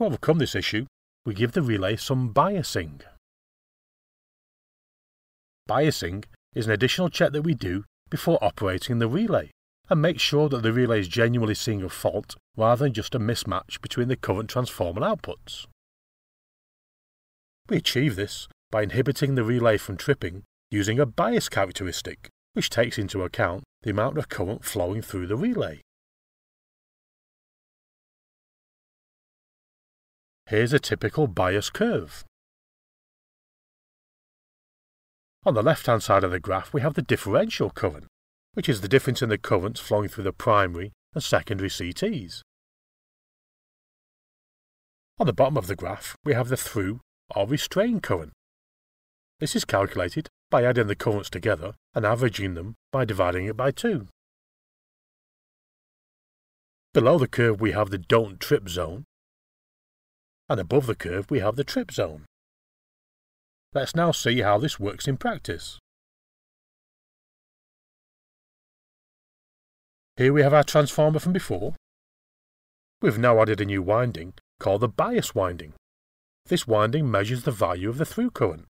To overcome this issue, we give the relay some biasing. Biasing is an additional check that we do before operating the relay and make sure that the relay is genuinely seeing a fault rather than just a mismatch between the current transformer outputs. We achieve this by inhibiting the relay from tripping using a bias characteristic, which takes into account the amount of current flowing through the relay. Here's a typical bias curve. On the left-hand side of the graph we have the differential current, which is the difference in the currents flowing through the primary and secondary CTs. On the bottom of the graph we have the through or restrained current. This is calculated by adding the currents together and averaging them by dividing it by 2. Below the curve we have the don't trip zone, and above the curve we have the trip zone. Let's now see how this works in practice. Here we have our transformer from before. We've now added a new winding called the bias winding. This winding measures the value of the through current.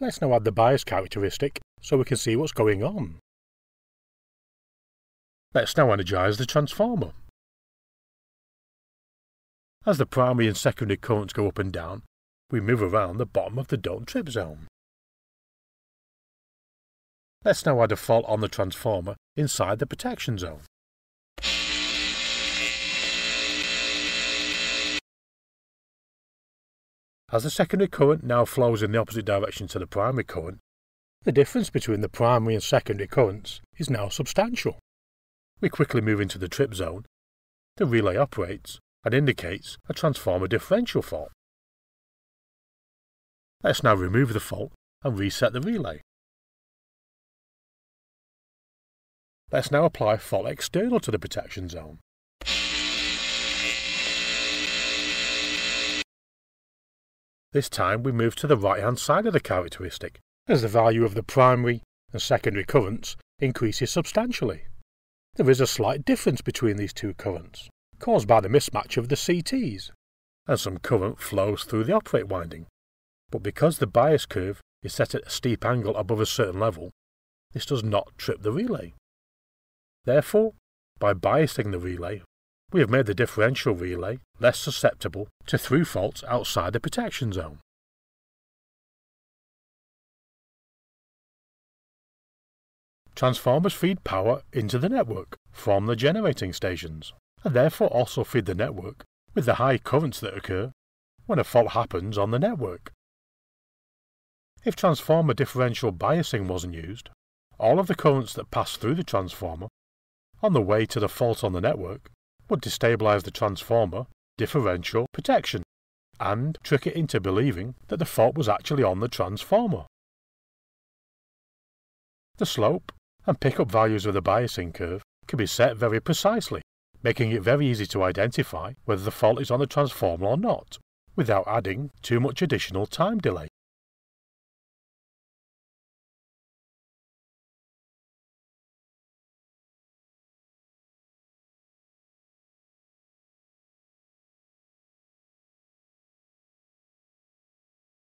Let's now add the bias characteristic so we can see what's going on. Let's now energize the transformer. As the primary and secondary currents go up and down, we move around the bottom of the don't trip zone. Let's now add a fault on the transformer inside the protection zone. As the secondary current now flows in the opposite direction to the primary current, the difference between the primary and secondary currents is now substantial. We quickly move into the trip zone, the relay operates, and indicates a transformer differential fault. Let's now remove the fault and reset the relay. Let's now apply fault external to the protection zone. This time we move to the right hand side of the characteristic, as the value of the primary and secondary currents increases substantially. There is a slight difference between these two currents caused by the mismatch of the CTs, and some current flows through the operate winding. But because the bias curve is set at a steep angle above a certain level, this does not trip the relay. Therefore, by biasing the relay, we have made the differential relay less susceptible to through faults outside the protection zone. Transformers feed power into the network from the generating stations and therefore also feed the network with the high currents that occur when a fault happens on the network. If transformer differential biasing wasn't used, all of the currents that pass through the transformer on the way to the fault on the network would destabilize the transformer differential protection and trick it into believing that the fault was actually on the transformer. The slope and pickup values of the biasing curve can be set very precisely making it very easy to identify whether the fault is on the transformer or not, without adding too much additional time delay.